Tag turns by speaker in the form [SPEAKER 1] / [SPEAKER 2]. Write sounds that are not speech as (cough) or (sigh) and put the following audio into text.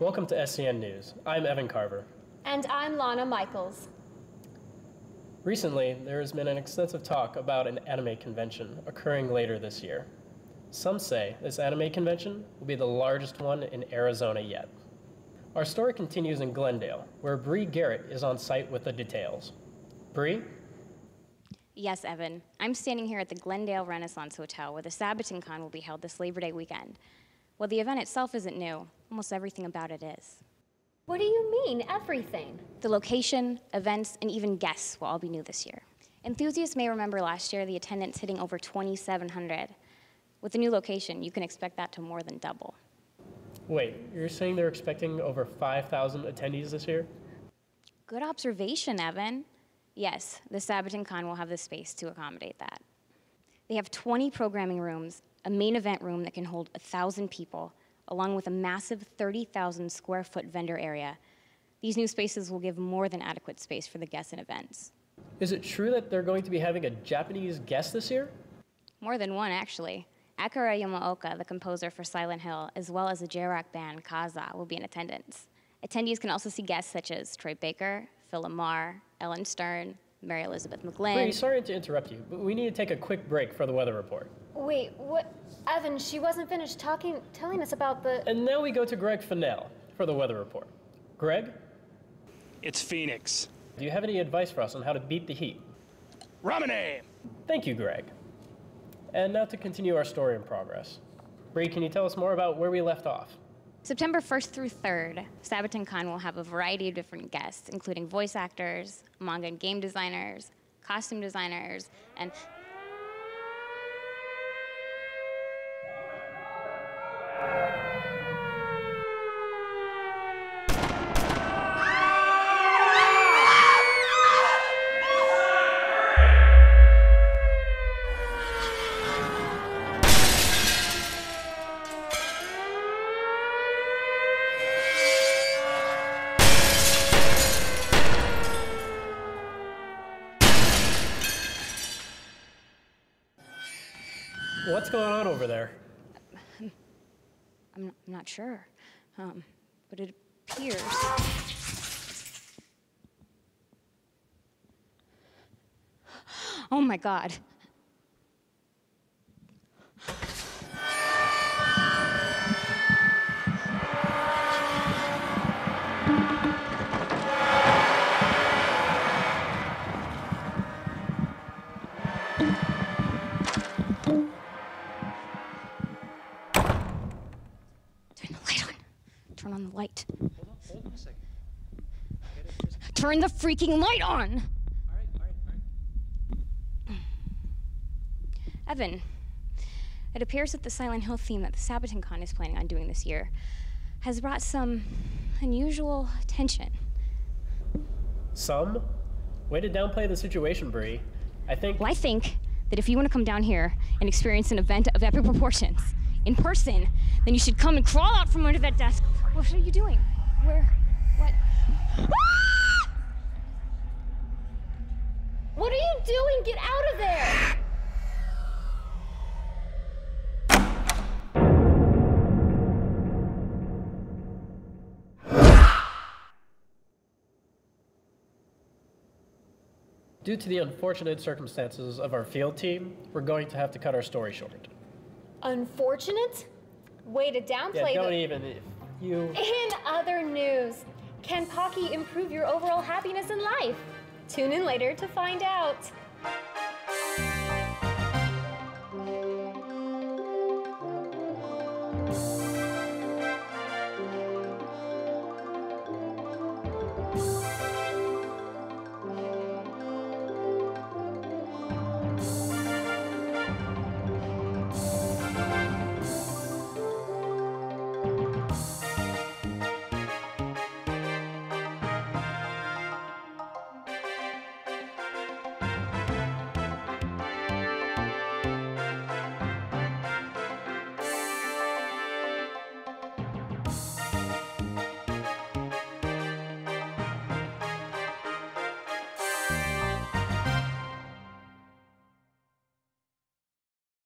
[SPEAKER 1] Welcome to SCN News. I'm Evan Carver.
[SPEAKER 2] And I'm Lana Michaels.
[SPEAKER 1] Recently, there has been an extensive talk about an anime convention occurring later this year. Some say this anime convention will be the largest one in Arizona yet. Our story continues in Glendale, where Bree Garrett is on site with the details. Bree?
[SPEAKER 3] Yes, Evan. I'm standing here at the Glendale Renaissance Hotel, where the Saboten Con will be held this Labor Day weekend. While the event itself isn't new, almost everything about it is.
[SPEAKER 2] What do you mean, everything?
[SPEAKER 3] The location, events, and even guests will all be new this year. Enthusiasts may remember last year the attendance hitting over 2,700. With the new location, you can expect that to more than double.
[SPEAKER 1] Wait, you're saying they're expecting over 5,000 attendees this year?
[SPEAKER 3] Good observation, Evan. Yes, the Saboten Con will have the space to accommodate that. They have 20 programming rooms, a main event room that can hold 1,000 people, along with a massive 30,000 square foot vendor area. These new spaces will give more than adequate space for the guests and events.
[SPEAKER 1] Is it true that they're going to be having a Japanese guest this year?
[SPEAKER 3] More than one, actually. Akira Yamaoka, the composer for Silent Hill, as well as the J-rock band Kaza, will be in attendance. Attendees can also see guests such as Troy Baker, Phil LaMarr, Ellen Stern, Mary Elizabeth McGlynn.
[SPEAKER 1] Bree, sorry to interrupt you, but we need to take a quick break for the weather report.
[SPEAKER 2] Wait, what? Evan, she wasn't finished talking, telling us about the.
[SPEAKER 1] And now we go to Greg Fennell for the weather report. Greg,
[SPEAKER 4] It's Phoenix.
[SPEAKER 1] do you have any advice for us on how to beat the heat?
[SPEAKER 4] Ramune!
[SPEAKER 1] Thank you, Greg. And now to continue our story in progress. Bree, can you tell us more about where we left off?
[SPEAKER 3] September 1st through 3rd, Saboten Con will have a variety of different guests, including voice actors, manga and game designers, costume designers, and
[SPEAKER 1] What's going on over there?
[SPEAKER 3] I'm not, sure, um, but it appears. (gasps) Oh my God. Turn the freaking light on!
[SPEAKER 4] All right, all right, all right.
[SPEAKER 3] Evan, it appears that the Silent Hill theme that the Saboten Con is planning on doing this year has brought some unusual tension.
[SPEAKER 1] Some? Way to downplay the situation, Bree. I think.
[SPEAKER 3] Well, I think that if you want to come down here and experience an event of epic proportions in person, then you should come and crawl out from under that desk. What are you doing? Where? What? Ah!
[SPEAKER 2] What are you doing? Get out of there!
[SPEAKER 1] Due to the unfortunate circumstances of our field team, we're going to have to cut our story short.
[SPEAKER 2] Unfortunate? Way to downplay
[SPEAKER 1] Yeah,
[SPEAKER 2] don't
[SPEAKER 1] even. If you.
[SPEAKER 2] In other news, can Pocky improve your overall happiness in life? Tune in later to find out.